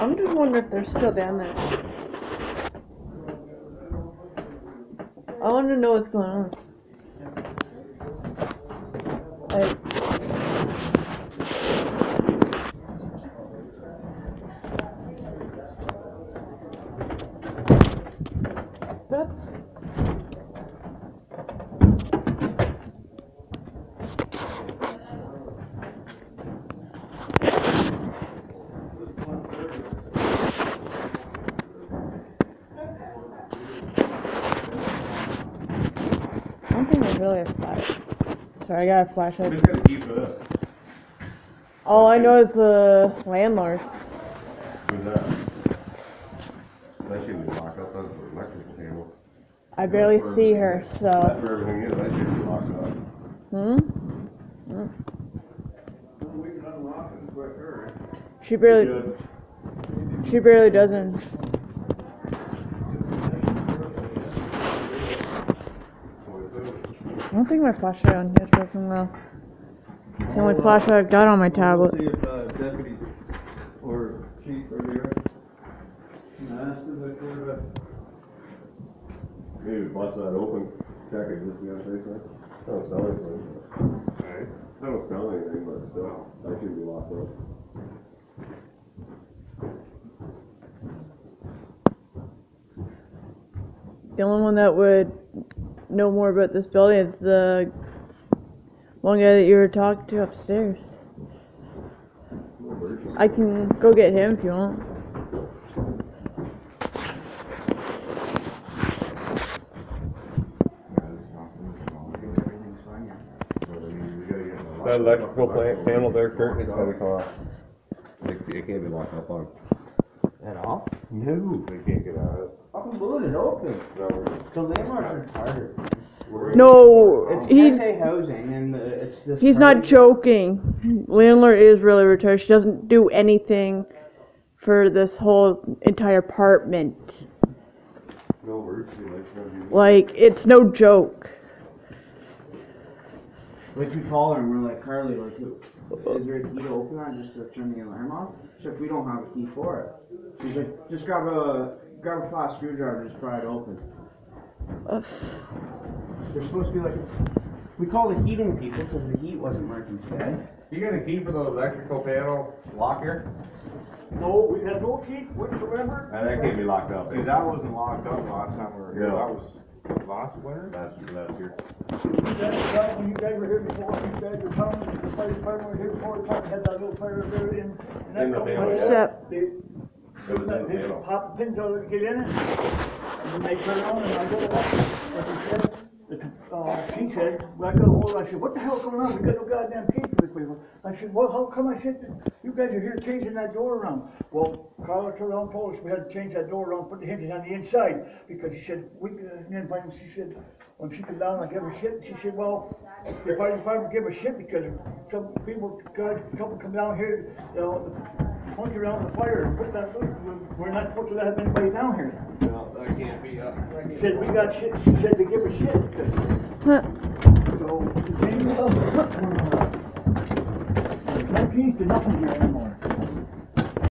I'm just wondering if they're still down there. I want to know what's going on. Like, that's I don't think there's really a flash. Sorry, I got a flashlight. just gotta keep it up. All I know is the landlord. Who's that? That should be locked up, that's the electrical cable. I barely see her, That's so. where everything is, that should be locked up. Hmm? We can unlock it quicker. She barely, she barely doesn't. I don't think my flashlight on here is working well. It's the only flashlight I've got on my tablet. We'll see if uh, deputy or chief are there. And ask them if they're, uh, Maybe bust that open, check it, just the other face there. Don't smell anything. Alright. I don't sell anything, but still, that should be locked up. The only one that would know more about this building It's the one guy that you were talking to upstairs. I can go get him if you want. That electrical plant panel there, Kurt, it's gotta come off. It, it can't be locked up on. At all? No, they can't get out of it. How come blew it open? No, we're- The landlords are retarded. No, um, It's He's housing and the, it's this. he's not crazy- joking. Landlord is really retarded. She doesn't do anything for this whole entire apartment. No birds, the electric gotta be- Like it's no joke. Like we call her and we're like, Carly, like, is there a key to open that just to turn the alarm off? She's like, we don't have a key for it. She's like, just grab a, grab a flat screwdriver, and just pry it open. Ugh. There's supposed to be like, we call the heating people because the heat wasn't working today. You got a key for the electrical panel locker? No, we had no key whatsoever. Uh, that can't be locked up. See, that wasn't locked up last time we were here, Yeah. that was last winter? Last, last year. You guys, right, when you guys were here before, you guys were telling me, the fire department were here before, the fire had that little fire there in. in that In the company. panel, yeah. Step. They, pop the pins out and get in it, and then they turn it on, and I go up, like he said, the, uh, he said, well, I got a hold, I said, what the hell going on, we got no goddamn key for this place. I said, well, how come I said, you guys are here changing that door around? Well, Carla turned around and told us we had to change that door around, put the hinges on the inside, because he said, we, uh, and then when she said, when she come down, I gave her shit, she said, well, the fire department gave her shit because some people, guys, a couple come down here, you know, punch around the fire and put that, we're not supposed to let anybody down here. No, that can't be up. She said, we got shit, she said they give her shit, so, the thing is, hmm. no keys to nothing here anymore.